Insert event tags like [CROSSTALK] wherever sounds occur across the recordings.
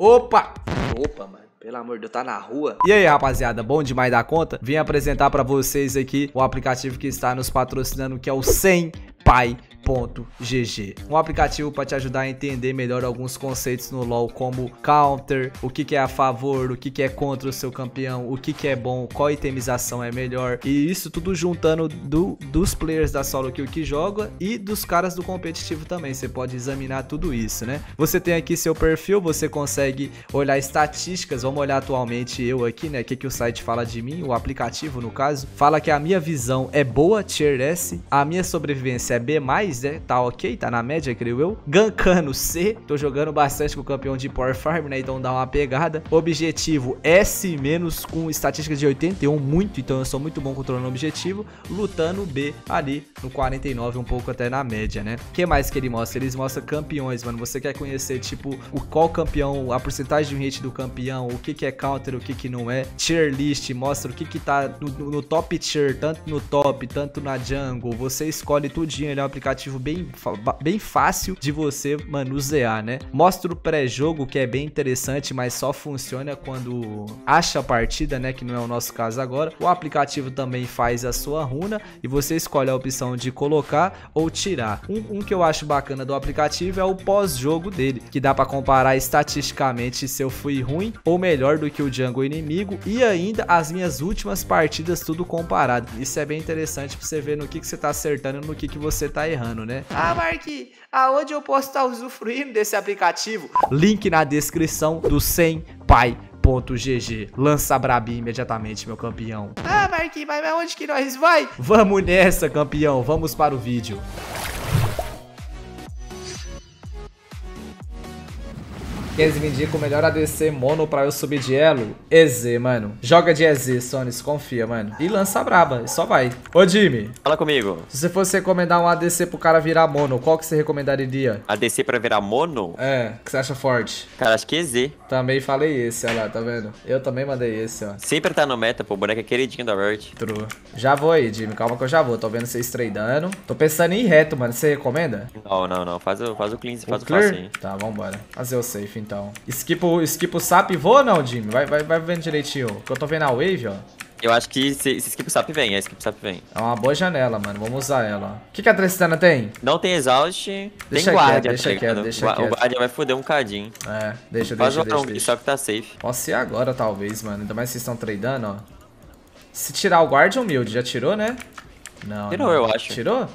Opa! Opa, mano. Pelo amor de Deus, tá na rua. E aí, rapaziada, bom demais da conta? Vim apresentar pra vocês aqui o aplicativo que está nos patrocinando, que é o 100 Pai GG. Um aplicativo para te ajudar a entender melhor alguns conceitos no LoL, como counter, o que, que, é a favor, o que, que, é contra o seu campeão, o que, que é bom, qual itemização é melhor. E isso tudo juntando do, dos players da solo kill que joga e dos caras do competitivo também. Você pode examinar tudo isso, né? Você tem aqui seu perfil, você consegue olhar estatísticas. Vamos olhar atualmente eu aqui, né? O que, que o site fala de mim, o aplicativo no caso. Fala que a minha visão é boa, tier S, a minha sobrevivência é B+, né? Tá ok, tá na média, creio eu. Gankano C, tô jogando bastante com o campeão de Power Farm, né? Então dá uma pegada. Objetivo S- com estatísticas de 81, muito, então eu sou muito bom controlando o objetivo. Lutando B ali no 49, um pouco até na média, né? O que mais que ele mostra? Eles mostram campeões, mano. Você quer conhecer, tipo, o qual campeão, a porcentagem de hit do campeão, o que que é counter, o que que não é. Tier list, mostra o que que tá no, no top tier, tanto no top, tanto na jungle. Você escolhe tudinho, ele é um aplicativo bem, bem fácil de você manusear, né? Mostra o pré-jogo, que é bem interessante, mas só funciona quando acha a partida, né? Que não é o nosso caso agora. O aplicativo também faz a sua runa e você escolhe a opção de colocar ou tirar. Um, um que eu acho bacana do aplicativo é o pós-jogo dele, que dá para comparar estatisticamente se eu fui ruim ou melhor do que o jungle inimigo e ainda as minhas últimas partidas tudo comparado. Isso é bem interessante para você ver no que, que você tá acertando e no que, que você tá errando, né? Ah, Mark, aonde eu posso estar usufruindo desse aplicativo? Link na descrição do 100 Pai GG. Lança Brabi imediatamente, meu campeão. Ah, Marquinhos, mas onde que nós vai? Vamos nessa, campeão. Vamos para o vídeo. Kenzie me indica o melhor ADC mono pra eu subir de elo. EZ, mano. Joga de EZ, Sonis, confia, mano. E lança braba, só vai. Ô, Jimmy. Fala comigo. Se você fosse recomendar um ADC pro cara virar mono, qual que você recomendaria? ADC pra virar mono? É, que você acha forte? Cara, acho que EZ. Também falei esse, olha lá, tá vendo? Eu também mandei esse, ó. Sempre tá no meta, pô. O boneco é queridinho da Riot. True. Já vou aí, Jimmy. Calma que eu já vou. Tô vendo vocês tradando. Tô pensando em ir reto, mano. Você recomenda? Não, não, não. Faz o, faz o cleanse, faz o, o clear? fácil Tá, vambora. Fazer o safe, então. Skip skip o sap voa ou não, Jimmy? Vai, vai, vai vendo direitinho. Que eu tô vendo a wave, ó. Eu acho que se, se skip o sap vem, é skip o sap vem. É uma boa janela, mano. Vamos usar ela. O que, que a Tristana tem? Não tem exaust, deixa tem guarda. Quieto, deixa tá quieto, deixa quieto. O guarda vai foder um cadinho. É, deixa, Faz deixa, deixa, deixa, Só que tá safe. Posso ser agora, talvez, mano. Ainda mais vocês estão tradando, ó. Se tirar o guard, humilde. Já tirou, né? Não. Tirou, não. eu acho. Tirou?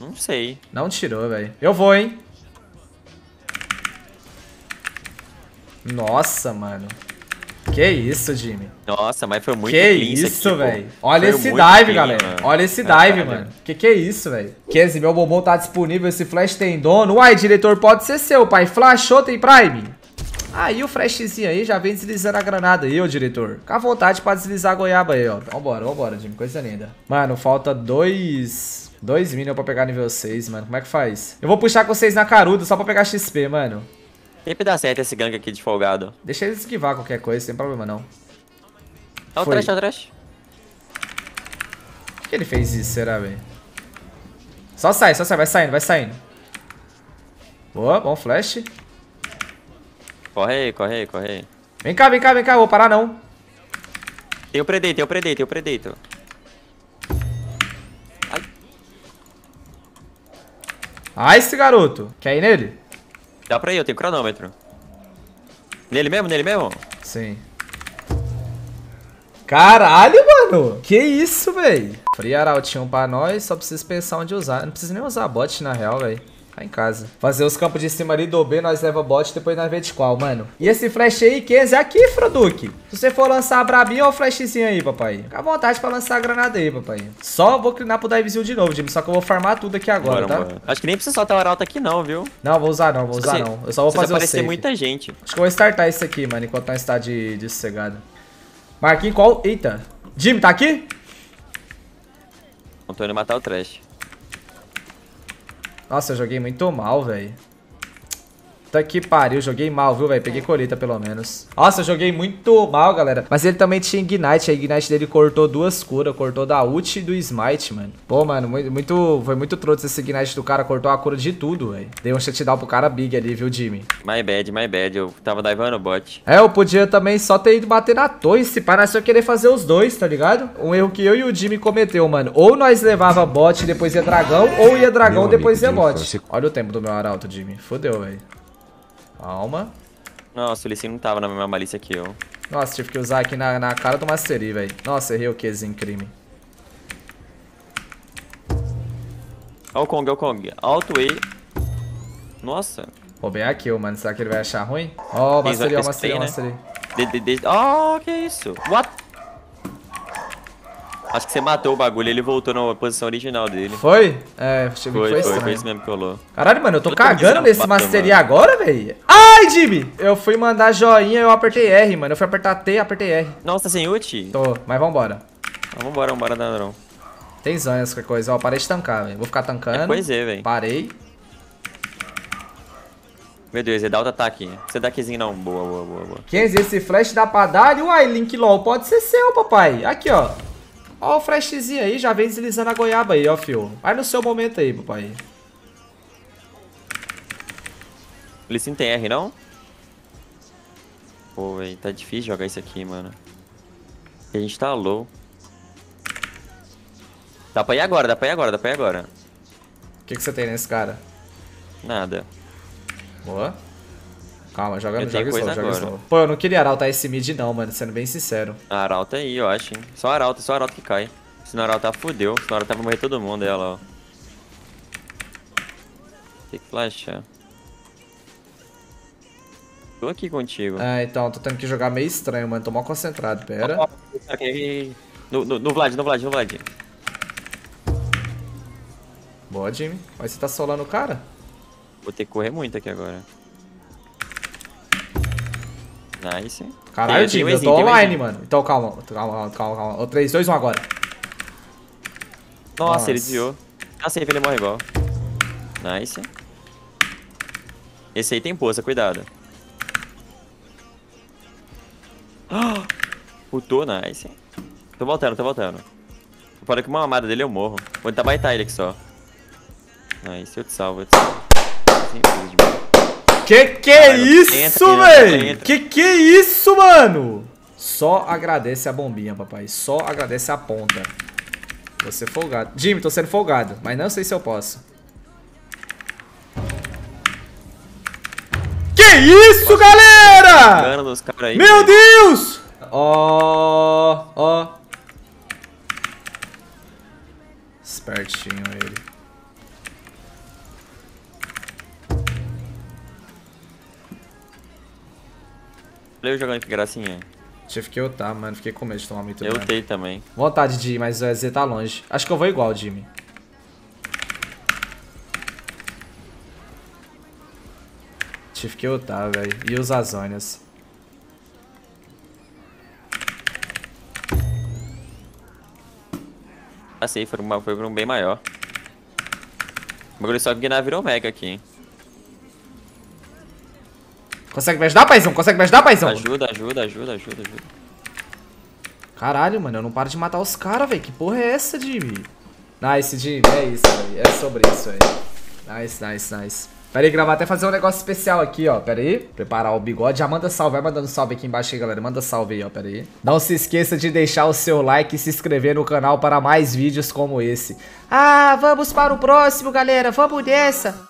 Não sei. Não tirou, velho. Eu vou, hein? Nossa, mano. Que isso, Jimmy. Nossa, mas foi muito Que isso, velho. Olha Foi esse dive, galera. mano. Olha esse dive, mano. Que que é isso, velho? Kenzie, meu bombom tá disponível. Esse flash tem dono. Uai, diretor, pode ser seu, pai. Flashou, tem prime. Aí o flashzinho aí já vem deslizando a granada aí, ô diretor. Fica à vontade pra deslizar a goiaba aí, ó. Vambora, vambora, Jimmy. Coisa linda. Mano, falta dois... Dois minions pra pegar nível 6, mano. Como é que faz? Eu vou puxar com vocês na caruda só pra pegar XP, mano. Sempre dá certo esse gank aqui de folgado. Deixa eles esquivar qualquer coisa, sem problema não. Ó o trash, ó o trash. Por que ele fez isso, será, velho? Só sai, só sai, vai saindo, vai saindo. Boa, bom flash. Corre aí, corre aí, corre aí. Vem cá, vem cá, vem cá, vou parar não. Tem o Predator, tem o Predator, tem o Predator. Ah, esse garoto. Quer ir nele? Dá pra ir, eu tenho cronômetro. Nele mesmo, nele mesmo? Sim. Caralho, mano. Que isso, velho. Free arautinho pra nós, só precisa pensar onde usar. Não precisa nem usar bot, na real, velho. Tá em casa. Fazer os campos de cima ali do B, nós leva bot, depois nós vê de qual, mano. E esse flash aí, 15 é aqui, Froduque. Se você for lançar a brabinha, ó o flashzinho aí, papai. Fica à vontade pra lançar a granada aí, papai. Só vou clinar pro divezinho de novo, Jimmy. Só que eu vou farmar tudo aqui agora, Bora, tá? bora. Acho que nem precisa soltar o arauto aqui não, viu? Não, vou usar não, vou usar Assim, não. Eu só vou fazer o safe. muita gente. Acho que eu vou startar isso aqui, mano, enquanto nós tá de, de sossegado. Marquinhos, qual? Eita. Jimmy, tá aqui? Não tô indo matar o trash. Nossa, eu joguei muito mal, velho. Tá que pariu, joguei mal, viu, velho? Peguei colheita, pelo menos. Nossa, eu joguei muito mal, galera. Mas ele também tinha Ignite. A Ignite dele cortou duas curas. Cortou da ult e do Smite, mano. Pô, mano, muito, foi muito trouxe esse Ignite do cara. Cortou a cura de tudo, velho. Dei um shutdown pro cara big ali, viu, Jimmy? My bad, my bad. Eu tava divando o bot. É, eu podia também só ter ido bater na torre. Se parece eu querer fazer os dois, tá ligado? Um erro que eu e o Jimmy cometeu, mano. Ou nós levava bot e depois ia dragão. Ou ia dragão e depois ia bot. Olha o tempo do meu arauto, Jimmy. Fodeu, velho. Calma. Nossa, o Lissin não tava na mesma malícia que eu. Nossa, tive que usar aqui na, na cara do Mastery, velho. Nossa, errei o Qzinho crime. Olha o Kong, olha o Kong. Alto E. Nossa. Roubei a kill, mano. Será que ele vai achar ruim? Ó, oh, Mastery, ó, Mastery, ó, Mastery. De, de... Oh, que isso? What? Acho que você matou o bagulho, ele voltou na posição original dele. Foi? É, achei foi, que foi, foi, foi isso mesmo que rolou. Caralho, mano, eu tô eu cagando nesse Mastery agora, velho. Ai, Jimmy! Eu fui mandar joinha, eu apertei R, mano. Eu fui apertar T e apertei R. Nossa, tá sem ult? Tô, mas vambora. Ah, vambora, vambora, não. Tem zonhas, qualquer coisa. Ó, parei de tancar, velho. Vou ficar tancando. É, pois é, velho. Parei. Meu Deus, ele dá auto-ataque. Você dá Qzinho não. Boa, boa, boa, boa. 15, esse flash dá pra dar. Uai, Link LOL, pode ser seu, papai. Aqui, ó. Ó o flashzinho aí, já vem deslizando a goiaba aí, ó, fio. Vai no seu momento aí, papai. Lee tem R, não? Pô, véi, tá difícil jogar isso aqui, mano. A gente tá low. Dá pra ir agora, dá pra ir agora, dá pra ir agora. O que, que você tem nesse cara? Nada. Boa. Calma, joga, joga slow, joga slow. Pô, eu não queria arautar esse mid não, mano, sendo bem sincero. A arauta aí, eu acho, hein. Só arauta, só arauta que cai. Se não arautar, fudeu. Se não arautar, vai morrer todo mundo, ela, ó. Tem que flashar. Tô aqui contigo. É, então, tô tendo que jogar meio estranho, mano. Tô mal concentrado, pera. No, no, no Vlad, no Vlad, no Vlad. Boa, Jimmy. Mas você tá solando o cara? Vou ter que correr muito aqui agora. Nice. Caralho, Jimmy, eu tô online, mano. Então calma, calma, calma, calma. O 3, 2, 1 agora. Nossa, Nossa. ele desviou. Ah, sim, ele morre igual. Nice. Esse aí tem poça, cuidado. Oh, [GASPS] putou, nice. Tô voltando, tô voltando. Fora que uma amada dele eu morro. Vou tentar baitar ele aqui só. Nice, eu te salvo, eu te salvo. Que que é isso, velho? Que que é isso, mano? Só agradece a bombinha, papai. Só agradece a ponta. Vou ser folgado. Jimmy, tô sendo folgado, mas não sei se eu posso. Que isso, galera? Meu Deus! Ó, ó. Espertinho ele. Olha eu jogando que gracinha. Tive que ultar, mano. Fiquei com medo de tomar muito Eu ultei também. Vontade de ir, mas o EZ tá longe. Acho que eu vou igual, Jimmy. Tive que ultar, velho. E usar zônias. Passei, foi, uma, foi um bem maior. O bagulho só que Guiná virou mega aqui, hein. Consegue me ajudar, paizão? Consegue me ajudar, paizão? Ajuda, ajuda, ajuda, ajuda, ajuda. Caralho, mano, eu não paro de matar os caras, velho. Que porra é essa, Jimmy? Nice, Jimmy. É isso, velho. É sobre isso, velho. Nice, nice, nice. Pera aí, gravar até fazer um negócio especial aqui, ó. Pera aí. Preparar o bigode. Já manda salve. Vai mandando salve aqui embaixo aí, galera. Manda salve aí, ó. Pera aí. Não se esqueça de deixar o seu like e se inscrever no canal para mais vídeos como esse. Ah, vamos para o próximo, galera. Vamos nessa.